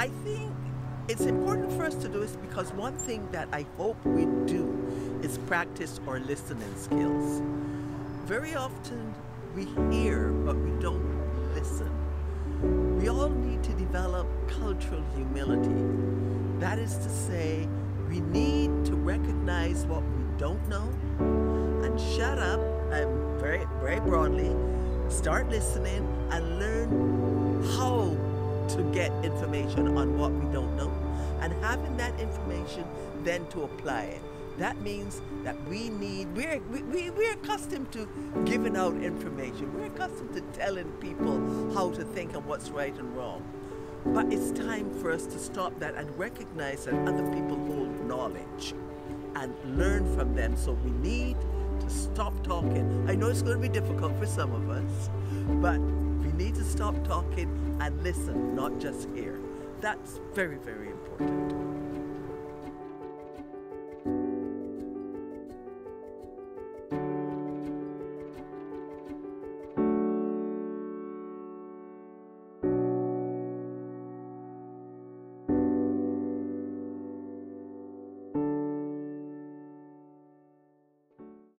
I think it's important for us to do this because one thing that I hope we do is practice our listening skills. Very often we hear, but we don't listen. We all need to develop cultural humility. That is to say, we need to recognize what we don't know and shut up and very, very broadly start listening and learn get information on what we don't know and having that information then to apply it. That means that we need, we're, we, we, we're accustomed to giving out information. We're accustomed to telling people how to think and what's right and wrong. But it's time for us to stop that and recognize that other people hold knowledge and learn from them. So we need to stop talking. I know it's going to be difficult for some of us, but need to stop talking and listen, not just hear. That's very, very important.